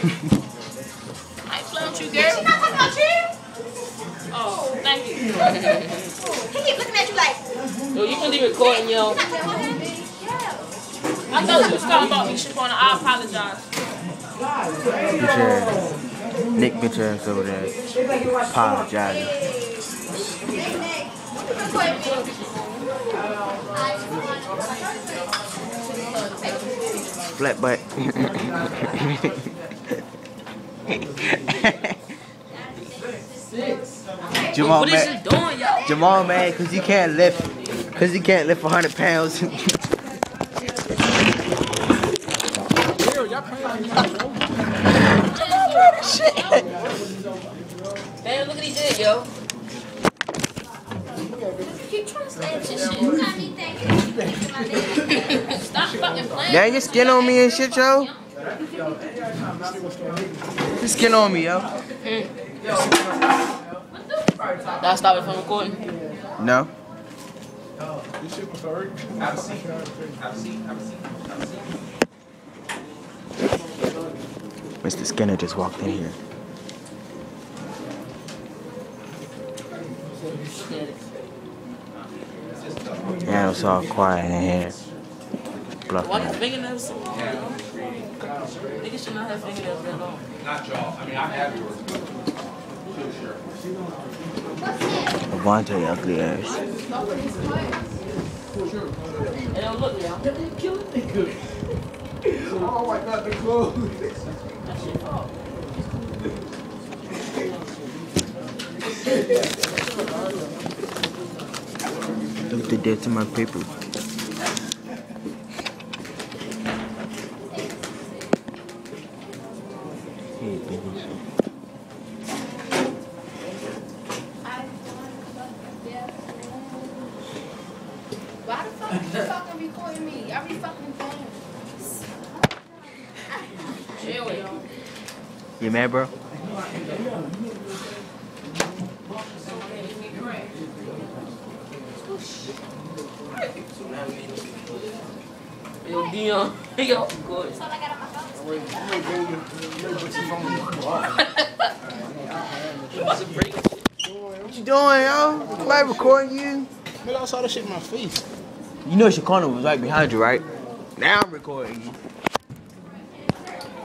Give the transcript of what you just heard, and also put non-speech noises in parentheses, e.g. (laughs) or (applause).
I ain't playing with you, girl. She not talking about you. Oh, thank you. (laughs) He keep looking at you like. Yo, you can leave recording, yo. You're not telling him. Yeah. I thought you was talking about me, Shaquana. I apologize. Bitch ass. Nick bitch ass over there. Apologizing. Flat butt. (laughs) (laughs) Jamal What is mad. you doing, yo? Jamal mad because he can't lift. Because he can't lift 100 pounds. (laughs) Damn, look what he did, yo. Keep trying to say this shit. You got me thinking. (laughs) Stop fucking playing. Now your skin on me and shit, yo. Your skin on me, yo. That stop it from recording. No. This shit was hard. Mr. Skinner just walked in here. Yeah, it was all quiet in here. Why Bluffing. your fingernails so long? yo? Niggas should not have fingernails that long. Not y'all, I mean, I have yours. Sure, sure. Avante ugly ass. Hey, yo, look, yo. Oh my God, the clothes. That shit fall. Look they did to my paper. Hey, babies. Why the fuck you (laughs) fucking recording me? I be fucking thing. Chill. You mad, bro? Yo, Dion. Yo, good. That's all I got on my phone. You about to break it. What you doing, yo? Somebody recording you? Nigga, I saw that shit in my face. You know Shakona was right behind you, right? Now I'm recording you.